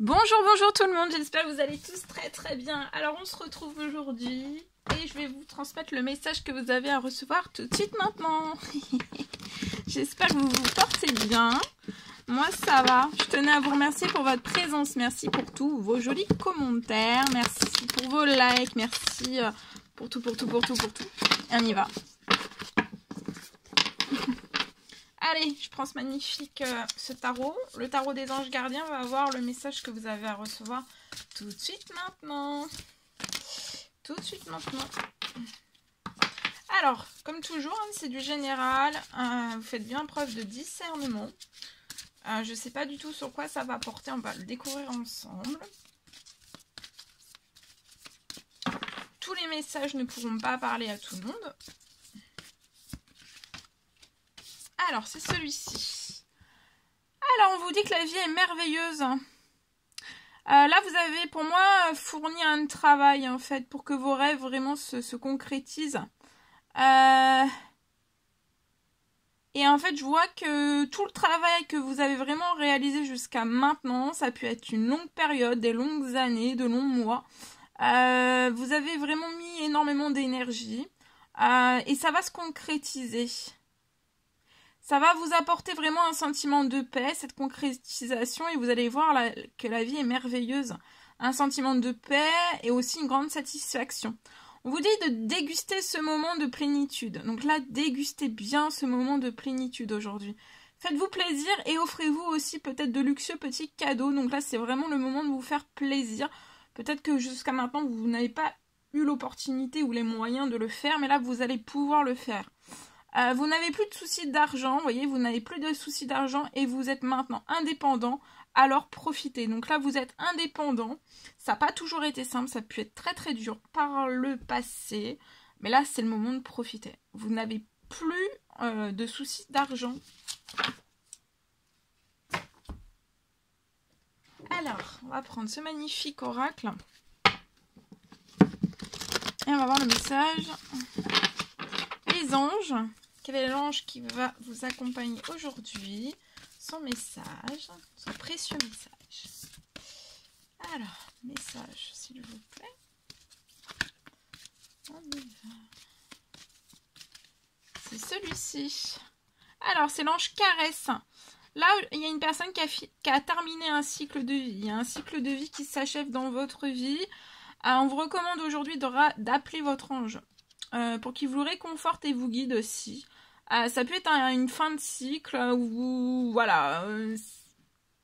Bonjour, bonjour tout le monde, j'espère que vous allez tous très très bien. Alors on se retrouve aujourd'hui et je vais vous transmettre le message que vous avez à recevoir tout de suite maintenant. j'espère que vous vous portez bien. Moi ça va. Je tenais à vous remercier pour votre présence. Merci pour tous vos jolis commentaires. Merci pour vos likes. Merci euh, pour tout, pour tout, pour tout, pour tout. Et on y va. Allez, je prends ce magnifique euh, ce tarot. Le tarot des anges gardiens va avoir le message que vous avez à recevoir tout de suite maintenant. Tout de suite maintenant. Alors, comme toujours, hein, c'est du général. Euh, vous faites bien preuve de discernement. Euh, je ne sais pas du tout sur quoi ça va porter. On va le découvrir ensemble. Tous les messages ne pourront pas parler à tout le monde. Alors, c'est celui-ci. Alors, on vous dit que la vie est merveilleuse. Euh, là, vous avez pour moi fourni un travail en fait pour que vos rêves vraiment se, concrétisent. Euh, et en fait, je vois que tout le travail que vous avez vraiment réalisé jusqu'à maintenant, ça a pu être une longue période, des longues années, de longs mois. Euh, vous avez vraiment mis énormément d'énergie et ça va se concrétiser. Ça va vous apporter vraiment un sentiment de paix, cette concrétisation, et vous allez voir que la vie est merveilleuse. Un sentiment de paix et aussi une grande satisfaction. On vous dit de déguster ce moment de plénitude. Donc là, dégustez bien ce moment de plénitude aujourd'hui. Faites-vous plaisir et offrez-vous aussi peut-être de luxueux petits cadeaux. Donc là, c'est vraiment le moment de vous faire plaisir. Peut-être que jusqu'à maintenant, vous n'avez pas eu l'opportunité ou les moyens de le faire, mais là, vous allez pouvoir le faire. Euh, vous n'avez plus de soucis d'argent, vous voyez, vous n'avez plus de soucis d'argent et vous êtes maintenant indépendant, alors profitez. Donc là, vous êtes indépendant. Ça n'a pas toujours été simple, ça a pu être très très dur par le passé, mais là, c'est le moment de profiter. Vous n'avez plus euh, de soucis d'argent. Alors, on va prendre ce magnifique oracle. Et on va voir le message. Les anges quel est l'ange qui va vous accompagner aujourd'hui? Son message, son précieux message. Alors, message, s'il vous plaît. C'est celui-ci. Alors, c'est l'ange caresse. Là, il y a une personne qui a, qui a, terminé un cycle de vie. Il y a un cycle de vie qui s'achève dans votre vie. Euh, on vous recommande aujourd'hui d'appeler votre ange euh, pour qu'il vous réconforte et vous guide aussi. Euh, ça peut être une fin de cycle ou voilà, euh,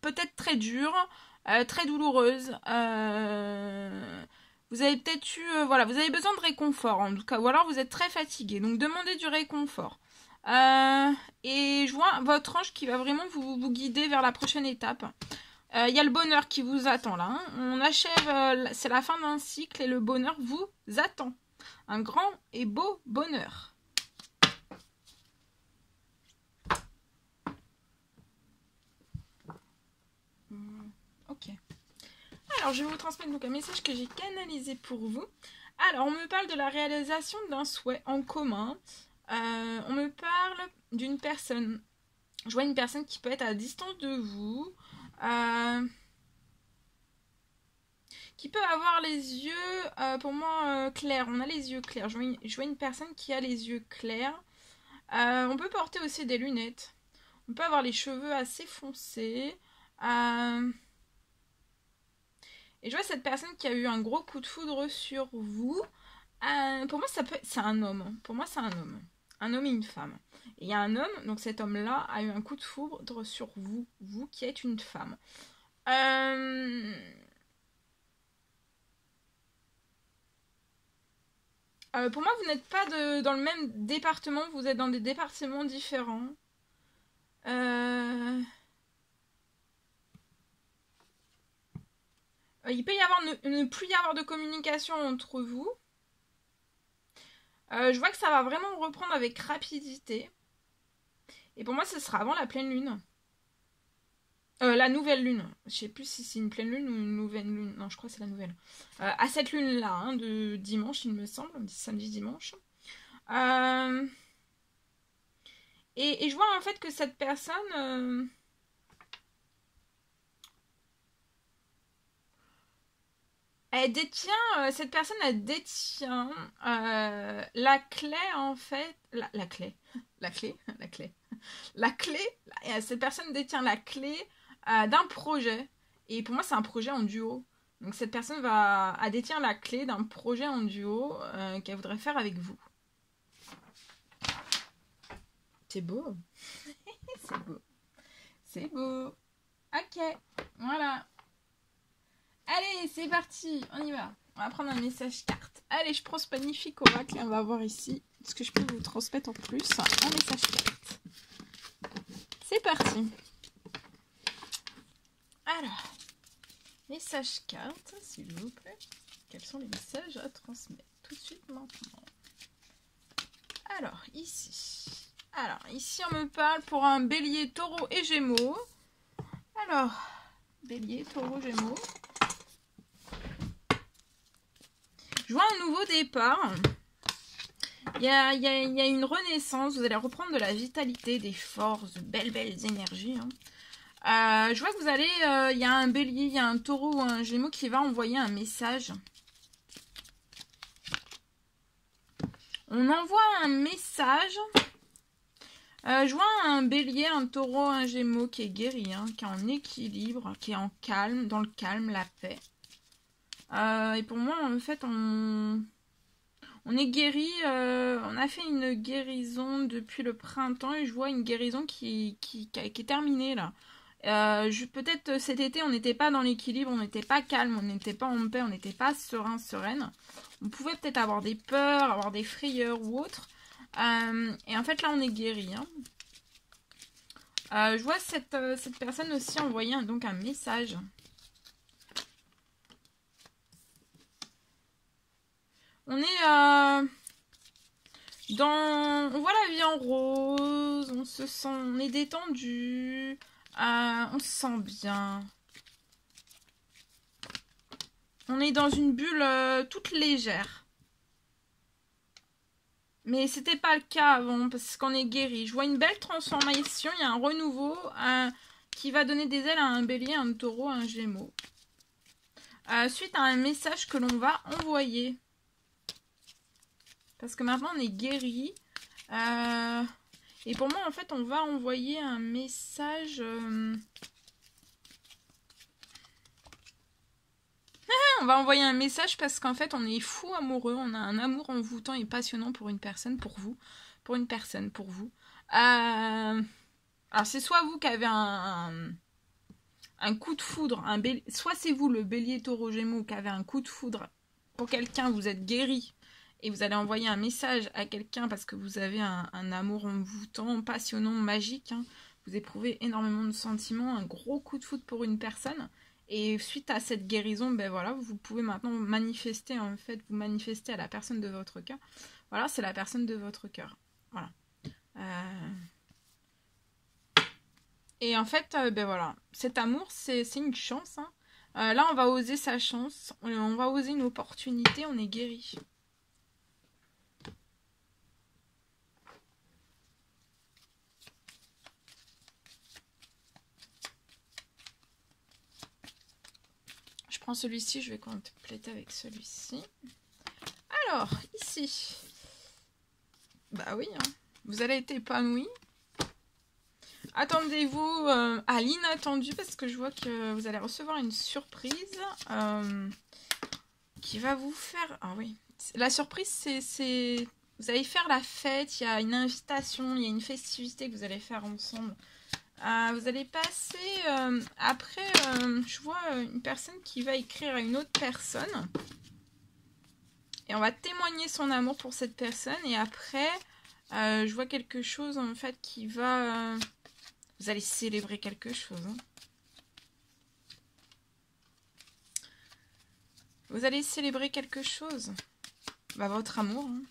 peut-être très dure, euh, très douloureuse. vous avez peut-être eu, voilà, vous avez besoin de réconfort en tout cas, ou alors vous êtes très fatigué. Donc demandez du réconfort. et je vois votre ange qui va vraiment vous, guider vers la prochaine étape. Il y a le bonheur qui vous attend là. Hein. On achève, c'est la fin d'un cycle et le bonheur vous attend. Un grand et beau bonheur. Alors, je vais vous transmettre donc un message que j'ai canalisé pour vous. Alors, on me parle de la réalisation d'un souhait en commun. Euh, on me parle d'une personne. Je vois une personne qui peut être à distance de vous. Euh, qui peut avoir les yeux, euh, pour moi, clairs. On a les yeux clairs. Je vois, une, je vois, une, personne qui a les yeux clairs. on peut porter aussi des lunettes. On peut avoir les cheveux assez foncés. Et je vois cette personne qui a eu un gros coup de foudre sur vous. Euh, pour moi, ça peut... c'est un homme. Pour moi, c'est un homme. Un homme et une femme. Et il y a un homme, donc cet homme-là a eu un coup de foudre sur vous, vous qui êtes une femme. Euh, euh, pour moi, vous n'êtes pas dans le même département, vous êtes dans des départements différents. Euh... il peut y avoir ne, plus y avoir de communication entre vous. Euh, je vois que ça va vraiment reprendre avec rapidité. Et pour moi, ce sera avant la pleine lune. Euh, la nouvelle lune. Je sais plus si c'est une pleine lune ou une nouvelle lune. Non, je crois que c'est la nouvelle. à cette lune-là, hein, de dimanche, il me semble. Samedi, dimanche. Et, et, je vois en fait que cette personne Elle détient, euh, cette personne, elle détient euh, la clé, en fait. La, la, clé. La clé. La clé. La clé. Cette personne détient la clé euh, d'un projet. Et pour moi, c'est un projet en duo. Donc cette personne va à détient la clé d'un projet en duo qu'elle voudrait faire avec vous. C'est beau. c'est beau. C'est beau. Ok. Voilà. Allez, c'est parti, on y va. On va prendre un message carte. Allez, je prends ce magnifique oracle et on va voir ici ce que je peux vous transmettre en plus. Un message carte. C'est parti. Alors, message carte, s'il vous plaît. Quels sont les messages à transmettre tout de suite maintenant Alors, ici. Alors, ici, on me parle pour un bélier, taureau et gémeaux. Alors, bélier, taureau, gémeaux. Je vois un nouveau départ. Il y, a, une renaissance. Vous allez reprendre de la vitalité, des forces, de belles, belles énergies. Hein. Euh, je vois que vous allez... Euh, il y a un bélier, il y a un taureau un gémeau qui va envoyer un message. On envoie un message. Euh, je vois un bélier, un taureau, un gémeau qui est guéri, hein, qui est en équilibre, qui est en calme, dans le calme, la paix. Euh, et pour moi, en fait, on, on est guéri. Euh, on a fait une guérison depuis le printemps et je vois une guérison qui, qui, qui, est terminée là. Euh, Peut-être cet été, on n'était pas dans l'équilibre, on n'était pas calme, on n'était pas en paix, on n'était pas serein, sereine. On pouvait peut-être avoir des peurs, avoir des frayeurs ou autres. Euh, et en fait, là, on est guéri. Hein. je vois cette, cette personne aussi envoyer donc un message. On est euh, dans... On voit la vie en rose, on se sent... On est détendu, euh, on se sent bien. On est dans une bulle euh, toute légère. Mais c'était pas le cas avant parce qu'on est guéri. Je vois une belle transformation, il y a un renouveau qui va donner des ailes à un bélier, un taureau, un gémeau. suite à un message que l'on va envoyer. Parce que maintenant, on est guéri. Euh, et pour moi, en fait, on va envoyer un message... Euh, on va envoyer un message parce qu'en fait, on est fou amoureux. On a un amour envoûtant et passionnant pour une personne, pour vous. Pour une personne, pour vous. Euh, alors, c'est soit vous qui avez un, coup de foudre, un soit c'est vous, le bélier taureau gémeaux, qui avez un coup de foudre pour quelqu'un, vous êtes guéri et vous allez envoyer un message à quelqu'un parce que vous avez un, amour envoûtant, passionnant, magique. Hein. Vous éprouvez énormément de sentiments, un gros coup de foot pour une personne. Et suite à cette guérison, ben voilà, vous pouvez maintenant manifester, en fait, vous manifester à la personne de votre cœur. Voilà, c'est la personne de votre cœur. Voilà. Euh. Et en fait, euh, ben voilà, cet amour, c'est une chance. Hein. Euh, là, on va oser sa chance, on va oser une opportunité, on est guéri. Celui-ci, je vais compléter avec celui-ci. Alors, ici. Bah oui, hein. vous allez être épanoui. Attendez-vous euh, à l'inattendu parce que je vois que vous allez recevoir une surprise euh, qui va vous faire... Ah oui, la surprise c'est... Vous allez faire la fête, il y a une invitation, il y a une festivité que vous allez faire ensemble. Euh, vous allez passer euh, après, euh, je vois une personne qui va écrire à une autre personne. Et on va témoigner son amour pour cette personne. Et après, je vois quelque chose en fait qui va... vous allez célébrer quelque chose. Hein. Vous allez célébrer quelque chose. Bah, votre amour. Hein.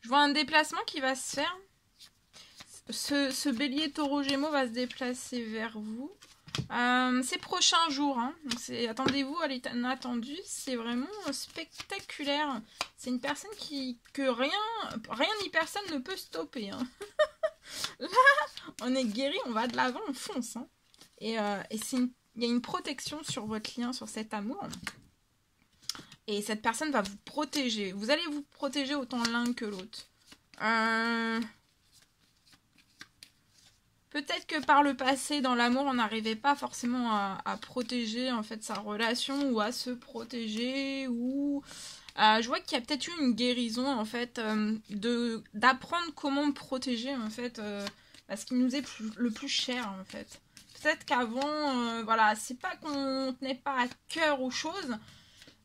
Je vois un déplacement qui va se faire ce, bélier taureau gémeaux va se déplacer vers vous. Euh, ces prochains jours, hein. attendez-vous à l'inattendu, c'est vraiment spectaculaire. C'est une personne qui que rien, rien ni personne ne peut stopper. Hein. Là, on est guéri, on va de l'avant, on fonce. Hein. Et, euh, il y a une protection sur votre lien, sur cet amour. Et cette personne va vous protéger. Vous allez vous protéger autant l'un que l'autre. Euh, peut-être que par le passé, dans l'amour, on n'arrivait pas forcément à, protéger en fait sa relation ou à se protéger ou euh, je vois qu'il y a peut-être eu une guérison en fait euh, de d'apprendre comment protéger en fait ce qui nous est le plus cher en fait. Peut-être qu'avant, voilà, c'est pas qu'on tenait pas à cœur aux choses,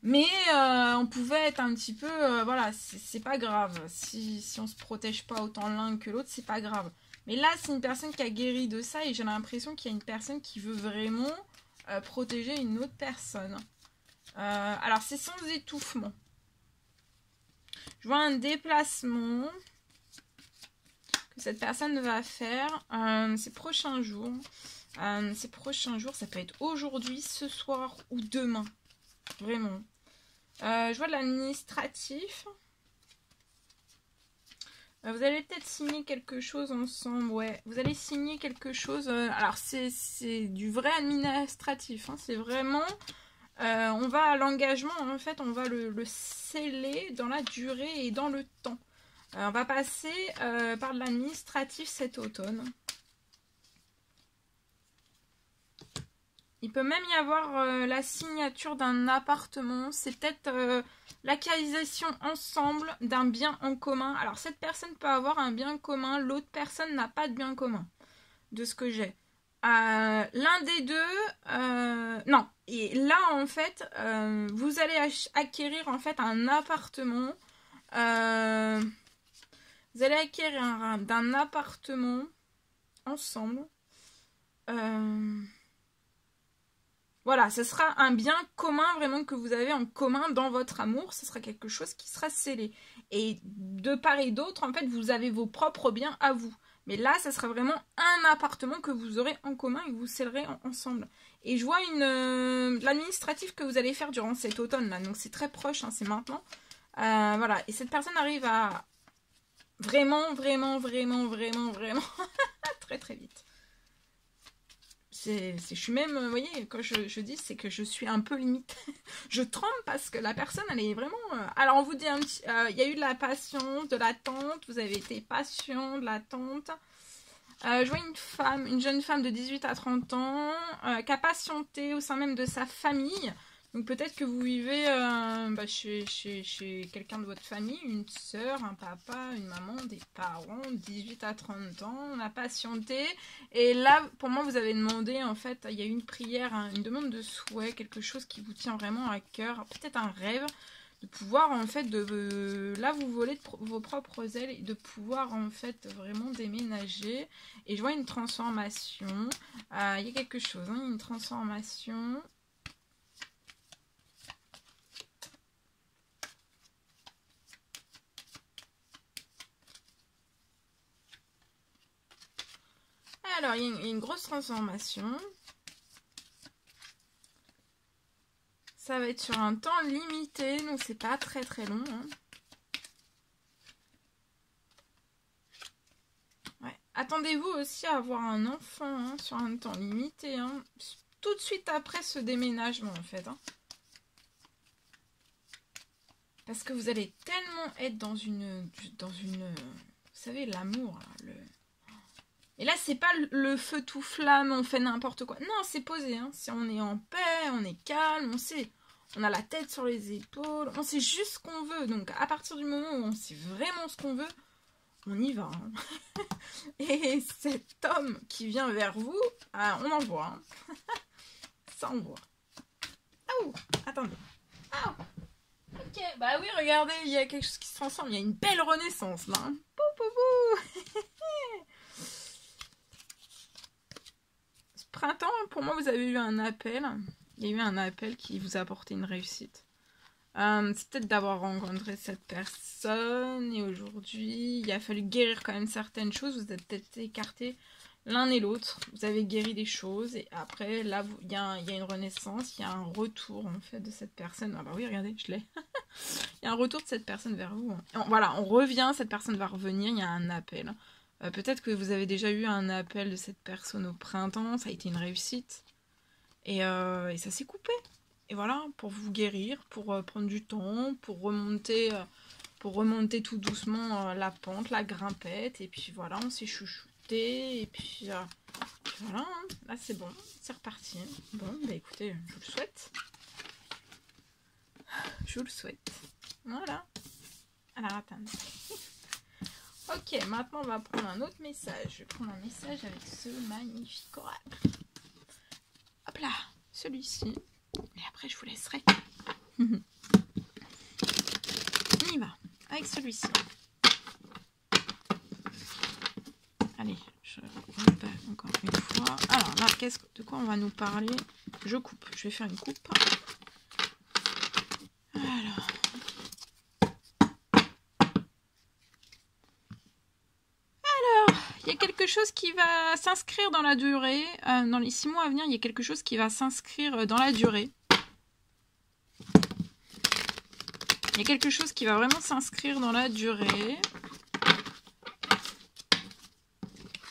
mais euh, on pouvait être un petit peu. Euh, voilà, c'est pas grave. Si, si on se protège pas autant l'un que l'autre, c'est pas grave. Mais là, c'est une personne qui a guéri de ça et j'ai l'impression qu'il y a une personne qui veut vraiment euh, protéger une autre personne. alors, c'est sans étouffement. Je vois un déplacement que cette personne va faire ces prochains jours. ces prochains jours, ça peut être aujourd'hui, ce soir ou demain. Vraiment. Euh, je vois de l'administratif. Euh, vous allez peut-être signer quelque chose ensemble, ouais. Vous allez signer quelque chose. Euh, alors, c'est du vrai administratif. Hein. c'est vraiment. on va à l'engagement, en fait, on va le, le, sceller dans la durée et dans le temps. on va passer par l'administratif cet automne. Il peut même y avoir euh, la signature d'un appartement. C'est peut-être euh, l'acquisition ensemble d'un bien en commun. Alors cette personne peut avoir un bien commun, l'autre personne n'a pas de bien commun, de ce que j'ai. Euh, l'un des deux, non. Et là en fait, vous allez acquérir en fait un appartement. vous allez acquérir un, appartement ensemble. Voilà, ce sera un bien commun vraiment que vous avez en commun dans votre amour. Ce sera quelque chose qui sera scellé. Et de part et d'autre, en fait, vous avez vos propres biens à vous. Mais là, ce sera vraiment un appartement que vous aurez en commun et que vous scellerez ensemble. Et je vois euh, l'administratif que vous allez faire durant cet automne là. Donc c'est très proche, hein, c'est maintenant. Euh, voilà. Et cette personne arrive à vraiment, vraiment, vraiment, vraiment, vraiment très très vite je suis même, vous voyez, quand je, dis, c'est que je suis un peu limite. je tremble parce que la personne, elle est vraiment. Euh, alors, on vous dit un petit. Euh, il y a eu de la patience, de l'attente. Vous avez été patient, de l'attente. Euh, je vois une femme, une jeune femme de 18 à 30 ans, qui a patienté au sein même de sa famille. Donc peut-être que vous vivez euh, bah, chez, quelqu'un de votre famille, une soeur, un papa, une maman, des parents, 18 à 30 ans, on a patienté. Et là, pour moi, vous avez demandé, en fait, il y a une prière, une demande de souhait, quelque chose qui vous tient vraiment à cœur, peut-être un rêve, de pouvoir, en fait, de là, vous volez de vos propres ailes et de pouvoir, en fait, vraiment déménager. Et je vois une transformation. Euh, il y a quelque chose, hein, une transformation. Alors il y, a une, grosse transformation. Ça va être sur un temps limité, donc c'est pas très très long. Hein. Attendez-vous aussi à avoir un enfant hein, sur un temps limité. Hein. Tout de suite après ce déménagement en fait. Parce que vous allez tellement être dans une... Dans une vous savez, l'amour, et là, c'est pas le feu tout flamme, on fait n'importe quoi. Non, c'est posé. Hein. Si on est en paix, on est calme, on sait. On a la tête sur les épaules, on sait juste ce qu'on veut. Donc, à partir du moment où on sait vraiment ce qu'on veut, on y va. Hein. Et cet homme qui vient vers vous, ah, on en voit. Hein. Ça, on voit. Oh, attendez. Ah, ok, bah oui, regardez, il y a quelque chose qui se transforme. Il y a une belle renaissance là. Pou, pou, pou. printemps, pour moi, vous avez eu un appel. Il y a eu un appel qui vous a apporté une réussite. Euh, c'est peut-être d'avoir rencontré cette personne et aujourd'hui, il a fallu guérir quand même certaines choses. Vous êtes peut-être écartés l'un et l'autre. Vous avez guéri des choses et après, là, il y, a une renaissance, il y a un retour en fait de cette personne. Ah bah oui, regardez, je l'ai. il y a un retour de cette personne vers vous. voilà, on revient, cette personne va revenir, il y a un appel. Euh, peut-être que vous avez déjà eu un appel de cette personne au printemps, ça a été une réussite. Et, et ça s'est coupé. Et voilà, pour vous guérir, pour prendre du temps, pour remonter pour remonter tout doucement euh, la pente, la grimpette. Et puis voilà, on s'est chouchouté. Et puis, euh, voilà, hein. là c'est bon, c'est reparti. Bon, bah écoutez, je vous le souhaite. Je vous le souhaite. Voilà. Alors attendez. Ok, maintenant on va prendre un autre message. Je vais prendre un message avec ce magnifique oracle. Hop là, celui-ci. Et après je vous laisserai. on y va avec celui-ci. Allez, je encore une fois. Alors là, de quoi on va nous parler? Je coupe. Je vais faire une coupe. Alors. Alors, il y a quelque chose qui va s'inscrire dans la durée. Euh, dans les six mois à venir, il y a quelque chose qui va s'inscrire dans la durée. Il y a quelque chose qui va vraiment s'inscrire dans la durée.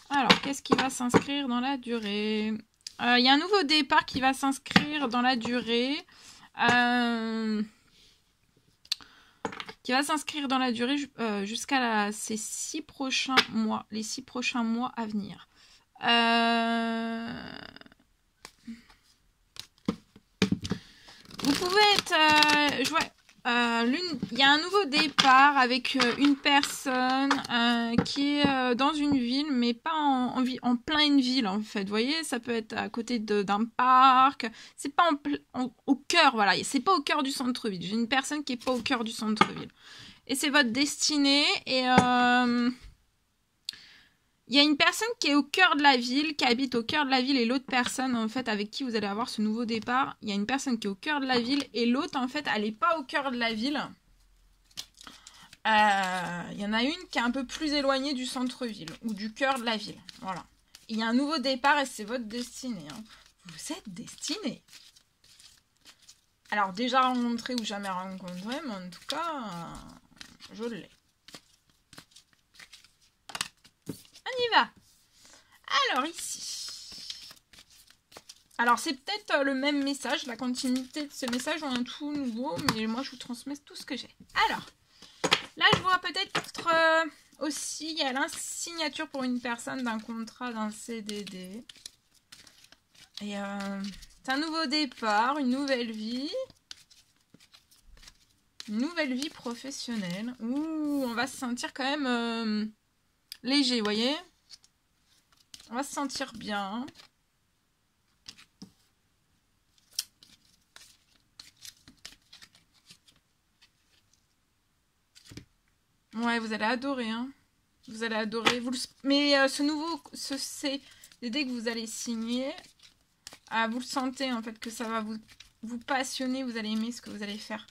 Alors, qu'est-ce qui va s'inscrire dans la durée? Euh, Il y a un nouveau départ qui va s'inscrire dans la durée. Euh, qui va s'inscrire dans la durée euh, jusqu'à ces six prochains mois, les six prochains mois à venir. Vous pouvez être... joué. Euh, il y a un nouveau départ avec euh, une personne euh, qui est dans une ville, mais pas en, en, pleine ville en fait. Vous voyez, ça peut être à côté d'un parc. C'est pas au cœur, voilà. C'est pas au cœur du centre-ville. J'ai une personne qui est pas au cœur du centre-ville. Et c'est votre destinée. Et il y a une personne qui est au cœur de la ville, qui habite au cœur de la ville, et l'autre personne, en fait, avec qui vous allez avoir ce nouveau départ, il y a une personne qui est au cœur de la ville, et l'autre, en fait, elle n'est pas au cœur de la ville. Euh, il y en a une qui est un peu plus éloignée du centre-ville, ou du cœur de la ville. Voilà. Il y a un nouveau départ, et c'est votre destinée. Hein. Vous êtes destinée. Alors, déjà rencontré ou jamais rencontré, mais en tout cas, je l'ai. Y va. Alors ici. Alors c'est peut-être euh, le même message, la continuité de ce message ou un tout nouveau, mais moi je vous transmets tout ce que j'ai. Alors, là je vois peut-être euh, aussi, il y a la signature pour une personne d'un contrat, d'un CDD. Et euh, c'est un nouveau départ, une nouvelle vie. Une nouvelle vie professionnelle. Ouh, on va se sentir quand même léger, voyez On va se sentir bien. Ouais, vous allez adorer, hein. Vous allez adorer. Mais euh, ce nouveau, ce CDD que vous allez signer, ah, vous le sentez en fait que ça va vous, vous passionner, vous allez aimer ce que vous allez faire.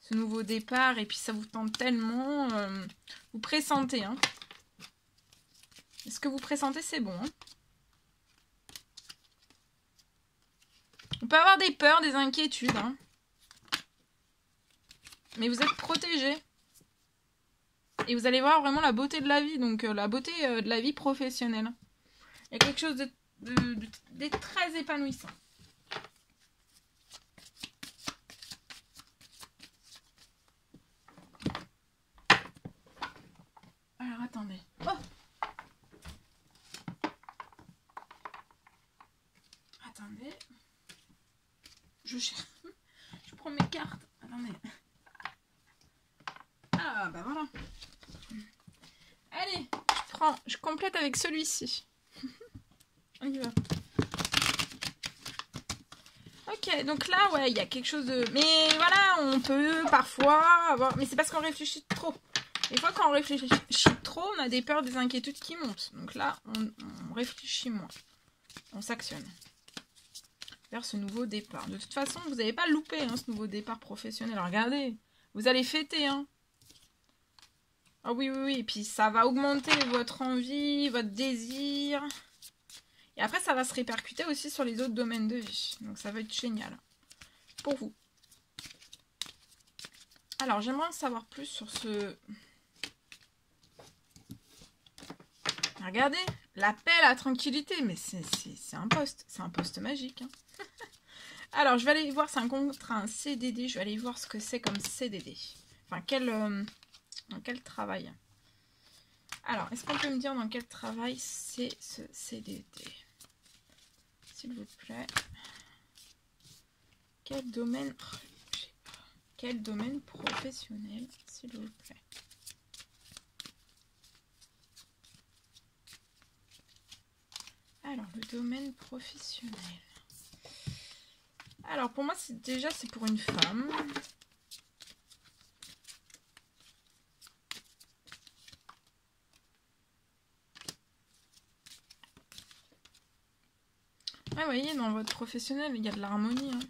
Ce nouveau départ, et puis ça vous tente tellement. Euh, vous pressentez, hein. Ce que vous pressentez, c'est bon. Hein. On peut avoir des peurs, des inquiétudes. Hein. Mais vous êtes protégé. Et vous allez voir vraiment la beauté de la vie. Donc euh, la beauté euh, de la vie professionnelle. Il y a quelque chose de très épanouissant. Alors attendez. Oh Je Je prends mes cartes. Attendez. Ah bah voilà. Allez, je prends. Je complète avec celui-ci. On y va. Ok, donc là, ouais, il y a quelque chose de... Mais voilà, on peut parfois avoir... Mais c'est parce qu'on réfléchit trop. Des fois, quand on réfléchit trop, on a des peurs, des inquiétudes qui montent. Donc là, on réfléchit moins. On s'actionne vers ce nouveau départ. De toute façon, vous n'avez pas loupé hein, ce nouveau départ professionnel. regardez, vous allez fêter. Hein. Ah oui, oui, oui. Et puis ça va augmenter votre envie, votre désir. Et après, ça va se répercuter aussi sur les autres domaines de vie. Donc ça va être génial. Pour vous. Alors, j'aimerais en savoir plus sur ce... Regardez, la paix, la tranquillité. Mais c'est un poste. C'est un poste magique. Hein. Alors, je vais aller voir, c'est un contrat, un CDD. Je vais aller voir ce que c'est comme CDD. Enfin, quel, euh, dans quel travail. Alors, est-ce qu'on peut me dire dans quel travail c'est ce CDD S'il vous plaît. Quel domaine Quel domaine professionnel, s'il vous plaît? Alors, le domaine professionnel. Alors, pour moi, c'est déjà, c'est pour une femme. Ouais, vous voyez, dans votre professionnel, il y a de l'harmonie. Hein.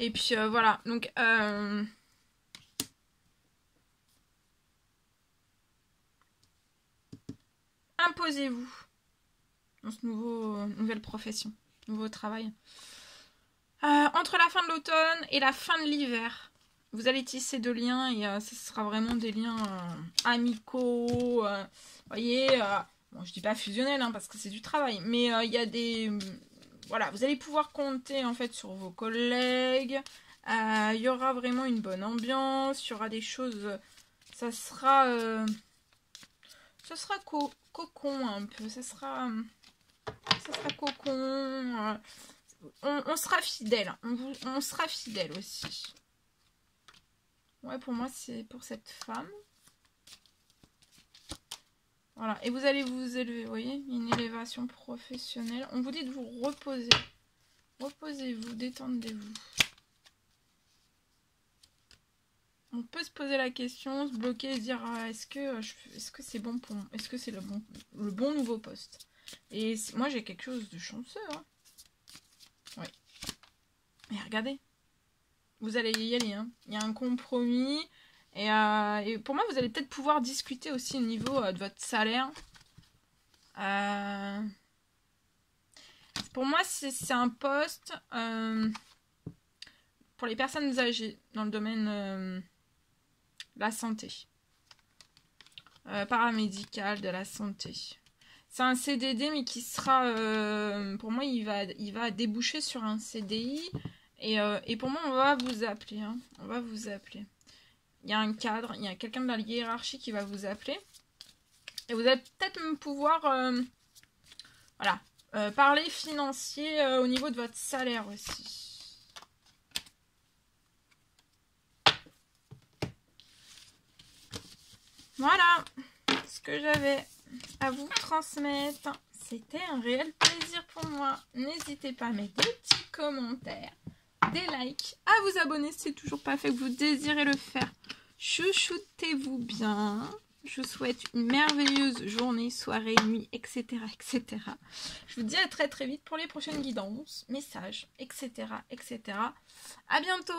Et puis euh, voilà, donc euh, imposez-vous dans ce nouveau nouvelle profession, nouveau travail. Euh, entre la fin de l'automne et la fin de l'hiver, vous allez tisser de liens et ce sera vraiment des liens amicaux. Vous voyez, je dis pas fusionnels hein, parce que c'est du travail, mais il y a des voilà, vous allez pouvoir compter en fait sur vos collègues. Euh, il y aura vraiment une bonne ambiance. Il y aura des choses. Ça sera. Euh, ça sera cocon un peu. Ça sera. Ça sera cocon. Euh, on, sera fidèle. On, on sera fidèle aussi. Ouais, pour moi, c'est pour cette femme. Voilà, et vous allez vous élever, vous voyez, une élévation professionnelle. On vous dit de vous reposer. Reposez-vous, détendez-vous. On peut se poser la question, se bloquer et se dire ah, est-ce que est-ce que c'est bon pour est-ce que c'est le bon le bon nouveau poste? Et moi j'ai quelque chose de chanceux hein. Ouais. Mais regardez. Vous allez y aller hein. Il y a un compromis, euh, et, pour moi, vous allez peut-être pouvoir discuter aussi au niveau euh, de votre salaire. Euh, pour moi, c'est un poste pour les personnes âgées dans le domaine la santé. paramédical, de la santé. C'est un CDD, mais qui sera, pour moi, il va, il va déboucher sur un CDI. Et, et pour moi, on va vous appeler. Hein. On va vous appeler il y a un cadre, il y a quelqu'un de la hiérarchie qui va vous appeler. Et vous allez peut-être même pouvoir euh, voilà, euh, parler financier euh, au niveau de votre salaire aussi. Voilà ce que j'avais à vous transmettre. C'était un réel plaisir pour moi. N'hésitez pas à mettre des petits commentaires, des likes, à vous abonner si c'est toujours pas fait que vous désirez le faire. Chouchoutez-vous bien. Je vous souhaite une merveilleuse journée, soirée, nuit, etc., etc. Je vous dis à très très vite pour les prochaines guidances, messages, etc., etc. À bientôt